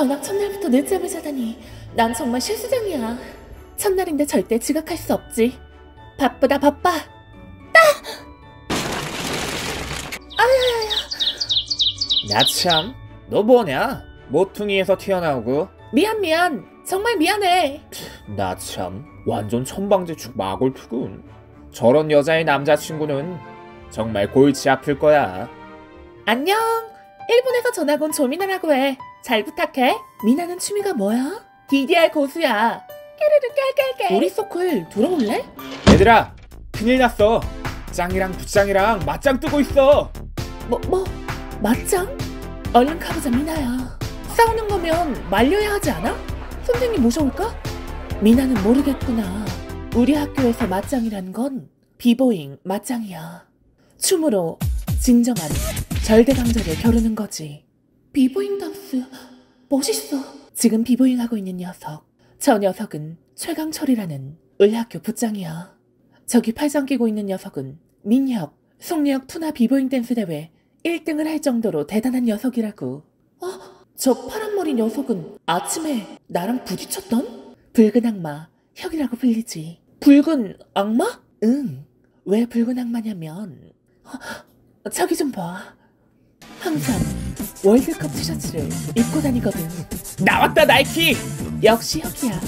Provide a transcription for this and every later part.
전학 첫날부터 늦잠을 자다니 난 정말 실수장이야. 첫날인데 절대 지각할 수 없지. 바쁘다 바빠. 나 참, 너 뭐냐? 모퉁이에서 튀어나오고 미안 미안. 정말 미안해. 나 참 완전 천방지축 마골프군. 저런 여자의 남자친구는 정말 골치 아플 거야. 안녕. 일본에서 전학 온 조미나라고 해. 잘 부탁해. 미나는 취미가 뭐야? DDR 고수야. 깨르르 깨깨깨. 우리 서클 들어올래? 얘들아, 큰일 났어. 짱이랑 부짱이랑 맞짱 뜨고 있어. 뭐, 뭐, 맞짱? 얼른 가보자, 미나야. 싸우는 거면 말려야 하지 않아? 선생님 모셔올까? 미나는 모르겠구나. 우리 학교에서 맞짱이란 건 비보잉 맞짱이야. 춤으로 진정한 절대강자를 겨루는 거지. 비보잉 댄스 멋있어. 지금 비보잉 하고 있는 녀석. 저 녀석은 최강철이라는 우리 학교 부장이야. 저기 팔짱 끼고 있는 녀석은 민혁, 송리혁 투나 비보잉 댄스 대회 1등을 할 정도로 대단한 녀석이라고. 어? 저 파란 머리 녀석은 아침에 나랑 부딪혔던? 붉은 악마, 혁이라고 불리지. 붉은 악마? 응. 왜 붉은 악마냐면, 어, 저기 좀 봐. 항상 월드컵 티셔츠를 입고 다니거든. 나왔다 나이키. 역시 혁이야.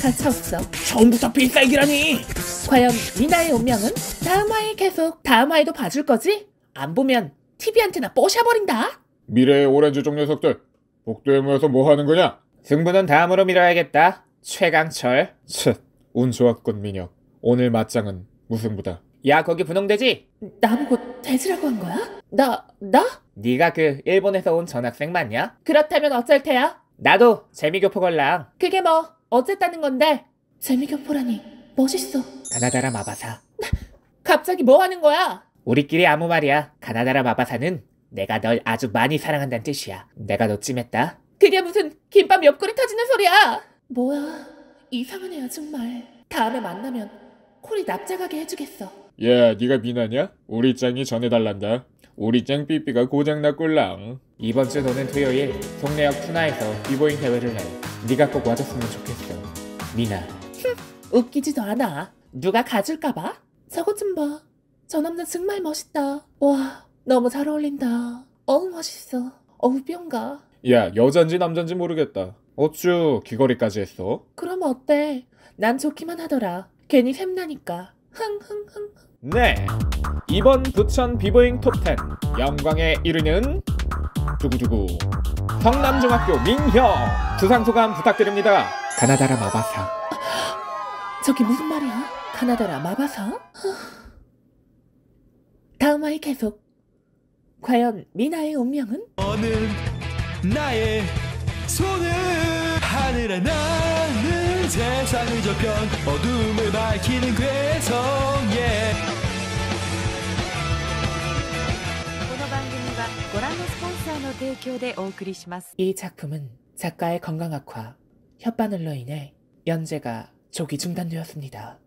가차없어. 처음부터 필살기라니. 과연 미나의 운명은? 다음 화에 계속 다음 화에도 봐줄 거지? 안 보면 TV한테나 뽀셔버린다. 미래의 오렌지족 녀석들 복도에 모여서 뭐 하는 거냐? 승부는 다음으로 미뤄야겠다. 최강철. 쳇, 운 좋았군 민혁. 오늘 맞짱은 무승부다. 야 거기 분홍돼지. 나보고 돼지라고 한 거야? 나, 나? 네가 그 일본에서 온 전학생 맞냐? 그렇다면 어쩔 테야? 나도 재미교포 걸랑 그게 뭐 어쨌다는 건데 재미교포라니 멋있어 가나다라 마바사. 갑자기 뭐 하는 거야? 우리끼리 아무 말이야. 가나다라 마바사는 내가 널 아주 많이 사랑한다는 뜻이야. 내가 너 찜했다. 그게 무슨 김밥 옆구리 터지는 소리야 뭐야 이상한 애야 정말 다음에 만나면 코를 납작하게 해주겠어 야, 네가 미나냐? 우리 짱이 전해달란다. 우리 짱 삐삐가 고장났걸랑. 이번 주 노는 토요일 동네역 투나에서 비보잉 대회를 해. 네가 꼭 와줬으면 좋겠어. 미나. 웃기지도 않아 누가 가줄까봐? 저것 좀봐 저 남자 정말 멋있다 와 너무 잘 어울린다 어우 멋있어 어우 뿅가 야, 여잔지 남잔지 모르겠다. 어쭈 귀걸이까지 했어? 그럼 어때 난 좋기만 하더라 괜히 샘나니까 흥흥흥 네. 이번 부천 비보잉 톱10 영광에 이르는 두구두구 성남중학교 민혁 수상 소감 부탁드립니다. 가나다라 마바사. 저기 무슨 말이야? 가나다라 마바사? 다음 화에 계속. 과연 미나의 운명은? 너는 나의 손을 세상을 저편 어둠을 밝히는 괴성 yeah. この番組はご覧のスポンサーの提供でお送りします。 이 작품은 작가의 건강 악화, 혓바늘로 인해 연재가 조기 중단되었습니다.